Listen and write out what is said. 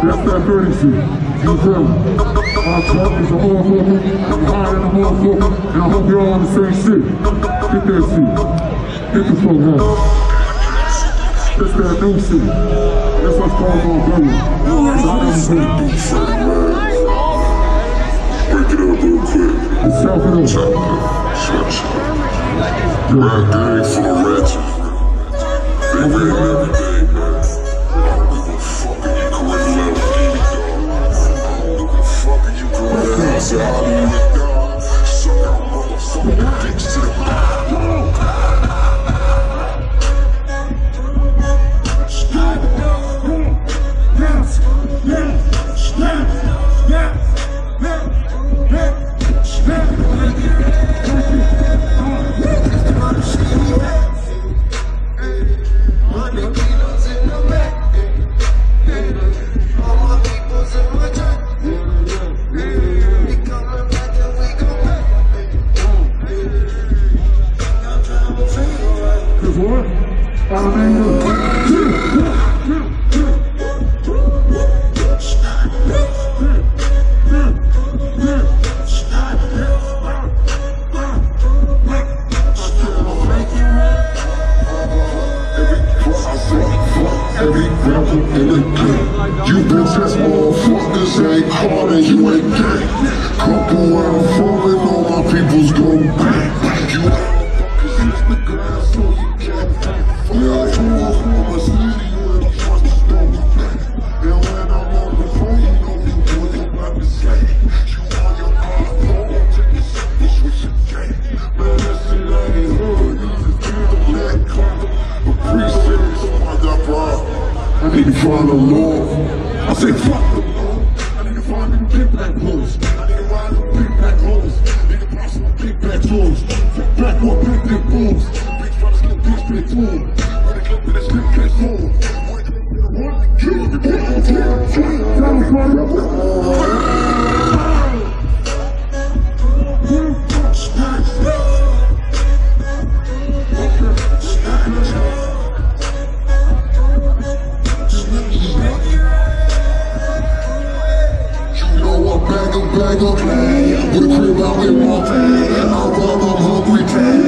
That's that shit. You feel me? Our truck is a motherfucker. I'm high in a motherfucker. And I hope you're all on the same shit. Get that shit. Get the fuck out. That's that new shit. That's what's called on I'm Break it up real quick. Self it up. Chop. Switch it for the ratchet. They win every day, correct Every rapper in the game. You bitch ass motherfuckers ain't hard and you ain't gay. Couple round falling, I need to find the law. I say fuck the law. I need to find them big black hoes. I need to ride them big black hoes. Need to pass some big black toes. Fuck back with big big balls. Bitch tryna skip bitch big fool. When they clip to this big big fool. When they clip to the one, kill the big big You I'm bag up, bag up. With a crib out in my van. I'm hungry. My